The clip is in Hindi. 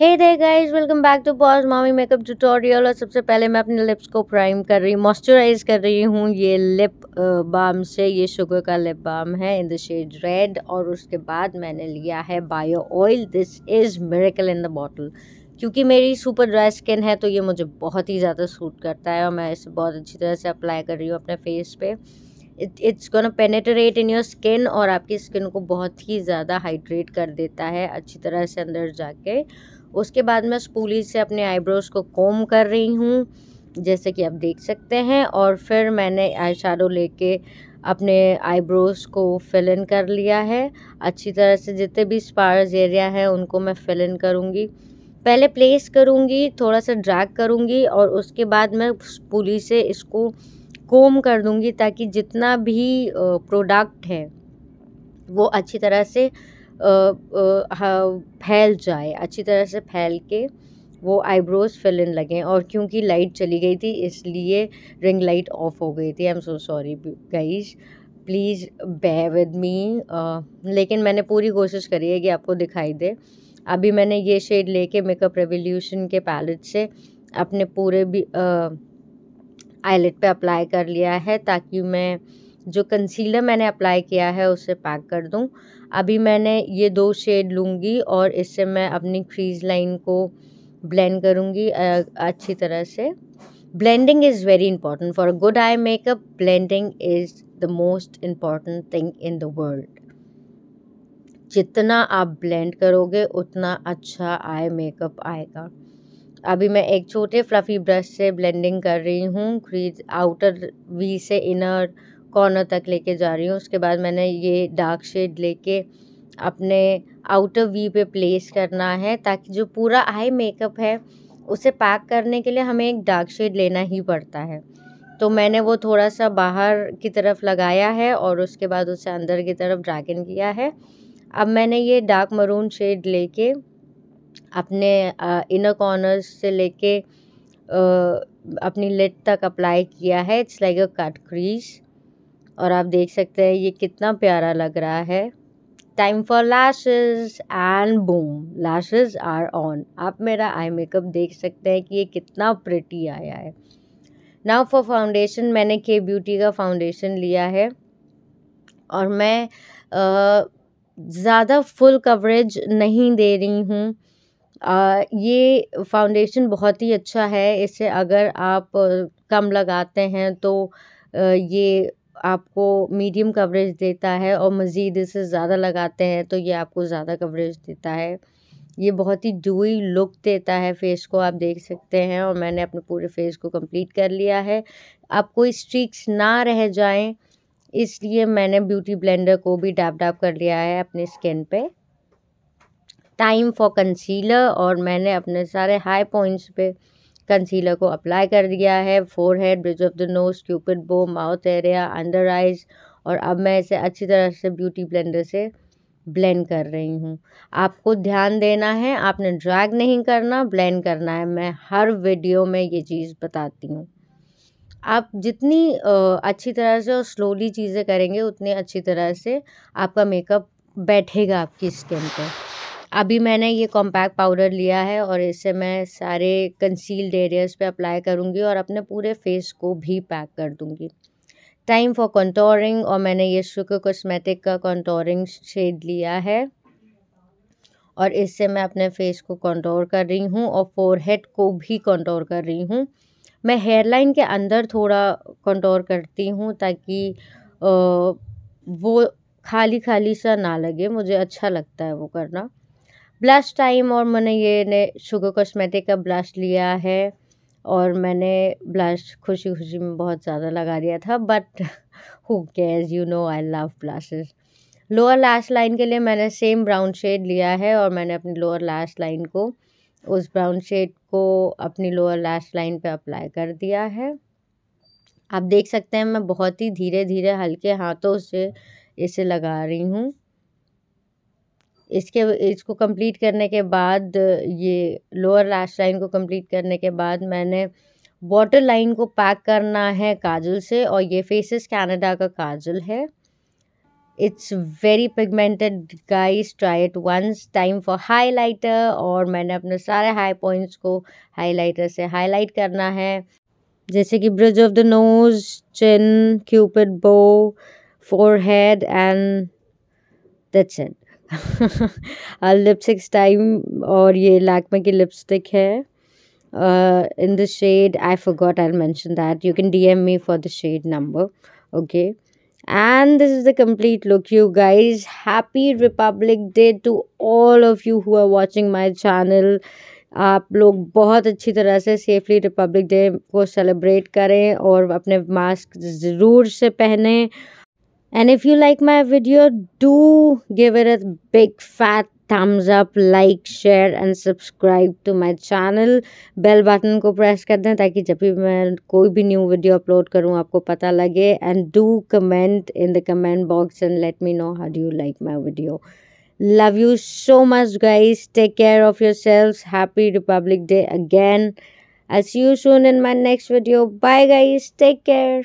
Hey there guys welcome back to pause mommy makeup tutorial और सबसे पहले मैं अपने लिप्स को प्राइम कर रही हूँ मॉइस्चराइज कर रही हूँ। ये लिप बाम से, ये शुगर का लिप बाम है इन द शेड रेड और उसके बाद मैंने लिया है bio oil this is miracle in the bottle क्योंकि मेरी सुपर ड्राई स्किन है तो ये मुझे बहुत ही ज़्यादा सूट करता है और मैं इसे बहुत अच्छी तरह से अप्लाई कर रही हूँ अपने फेस पे। It's gonna penetrate in your skin और आपकी स्किन को बहुत ही ज़्यादा हाइड्रेट कर देता है अच्छी तरह से अंदर जाके। उसके बाद मैं स्पूली से अपने आईब्रोज़ को कोम कर रही हूँ, जैसे कि आप देख सकते हैं, और फिर मैंने आई शेडो लेके अपने आईब्रोज़ को फिल इन कर लिया है। अच्छी तरह से जितने भी स्पार्स एरिया हैं, उनको मैं फिल इन करूँगी। पहले प्लेस करूँगी, थोड़ा सा ड्रैग करूँगी, और उसके बाद मैं पुली से इसको कोम कर दूँगी ताकि जितना भी प्रोडक्ट है, वो अच्छी तरह से फैल जाए, अच्छी तरह से फैल के वो आईब्रोज फिल इन लगें और क्योंकि लाइट चली गई थी, इसलिए रिंग लाइट ऑफ़ हो गई थी। I am so sorry guys please bear with me लेकिन मैंने पूरी कोशिश करी है कि आपको दिखाई दे। अभी मैंने ये शेड लेके मेकअप रेवोल्यूशन के पैलेट से अपने पूरे भी आईलेट पे अप्लाई कर लिया है ताकि मैं जो कंसीलर मैंने अप्लाई किया है उसे पैक कर दूँ। अभी मैंने ये दो शेड लूँगी और इससे मैं अपनी क्रीज लाइन को ब्लेंड करूँगी अच्छी तरह से। Blending is very important for good eye makeup blending is the most important thing in the world जितना आप ब्लेंड करोगे, उतना अच्छा आई मेकअप आएगा। अभी मैं एक छोटे फ्लफ़ी ब्रश से ब्लेंडिंग कर रही हूँ। क्रीज आउटर वी से इनर कॉर्नर तक लेके जा रही हूँ। उसके बाद मैंने ये डार्क शेड लेके अपने आउटर वी पे प्लेस करना है ताकि जो पूरा आई मेकअप है, उसे पैक करने के लिए हमें एक डार्क शेड लेना ही पड़ता है। तो मैंने वो थोड़ा सा बाहर की तरफ़ लगाया है और उसके बाद उसे अंदर की तरफ़ ड्रैगन किया है। अब मैंने ये डार्क मरून शेड लेके अपने इनर कॉर्नर्स से लेके अपनी लिट तक अप्लाई किया है। It's like a cut crease और आप देख सकते हैं ये कितना प्यारा लग रहा है। Time for lashes and boom lashes are on आप मेरा आई मेकअप देख सकते हैं कि ये कितना प्रिटी आया है। नाउ फॉर फाउंडेशन मैंने के ब्यूटी का फाउंडेशन लिया है और मैं ज़्यादा फुल कवरेज नहीं दे रही हूँ। ये फाउंडेशन बहुत ही अच्छा है। इसे अगर आप कम लगाते हैं तो ये आपको मीडियम कवरेज देता है और मज़ीद इसे ज़्यादा लगाते हैं तो ये आपको ज़्यादा कवरेज देता है। ये बहुत ही डूई लुक देता है फेस को, आप देख सकते हैं, और मैंने अपने पूरे फेस को कंप्लीट कर लिया है। आप कोई स्ट्रीक्स ना रह जाएँ, इसलिए मैंने ब्यूटी ब्लेंडर को भी डैप डैप कर लिया है अपनी स्किन पे। टाइम फॉर कंसीलर और मैंने अपने सारे हाई पॉइंट्स पे कंसीलर को अप्लाई कर दिया है। Forehead bridge of the nose cupid bow mouth area under eyes और अब मैं इसे अच्छी तरह से ब्यूटी ब्लेंडर से ब्लेंड कर रही हूँ। आपको ध्यान देना है, आपने ड्रैग नहीं करना ब्लेंड करना है। मैं हर वीडियो में ये चीज़ बताती हूँ। आप जितनी अच्छी तरह से और स्लोली चीज़ें करेंगे, उतनी अच्छी तरह से आपका मेकअप बैठेगा आपकी स्किन पे। अभी मैंने ये कॉम्पैक्ट पाउडर लिया है और इसे मैं सारे कंसील्ड एरियाज़ पे अप्लाई करूँगी और अपने पूरे फेस को भी पैक कर दूँगी। टाइम फॉर कंटोरिंग और मैंने ये शुक्र कॉस्मेटिक का कंटोरिंग शेड लिया है और इससे मैं अपने फेस को कंटोर कर रही हूँ और फोरहेड को भी कंटोर कर रही हूँ। मैं हेयर लाइन के अंदर थोड़ा कंटोर करती हूँ ताकि वो खाली खाली सा ना लगे, मुझे अच्छा लगता है वो करना। ब्लश टाइम और मैंने ये ने शुगर कॉस्मेटिक का ब्लश लिया है और मैंने ब्लश खुशी खुशी में बहुत ज़्यादा लगा दिया था but who cares you know I love blushes lower lash line के लिए मैंने सेम ब्राउन शेड लिया है और मैंने अपनी लोअर लैश लाइन को, उस ब्राउन शेड को अपनी लोअर लैश लाइन पे अप्लाई कर दिया है। आप देख सकते हैं मैं बहुत ही धीरे धीरे हल्के हाथों से इसे लगा रही हूँ। इसके इसको कंप्लीट करने के बाद, ये लोअर लैश लाइन को कंप्लीट करने के बाद मैंने वाटर लाइन को पैक करना है काजल से और ये फेसेस कनाडा का काजल है। It's very pigmented guys try it once, time for highlighter और मैंने अपने सारे हाई पॉइंट्स को हाइलाइटर से हाईलाइट करना है। जैसे कि bridge of the nose chin cupid bow forehead and that's it lipsticks time और ये लैकमे की लिपस्टिक है। In the shade I forgot I mention that you can D M me for the shade number okay and this is the complete look you guys happy Republic Day to all of you हुआ वॉचिंग माई चैनल आप लोग बहुत अच्छी तरह से सेफली रिपब्लिक डे को सेलिब्रेट करें और अपने मास्क ज़रूर से पहनें। and if you like my video do give it a big fat thumbs up like share and subscribe to my channel bell button को प्रेस कर दें ताकि जब भी मैं कोई भी न्यू वीडियो अपलोड करूं आपको पता लगे and do comment in the comment box and let me know how do you like my video love you so much guys take care of yourselves happy republic day again i'll see you soon in my next video bye guys take care